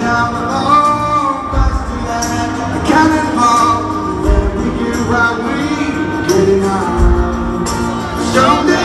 down the long dusty lane. Me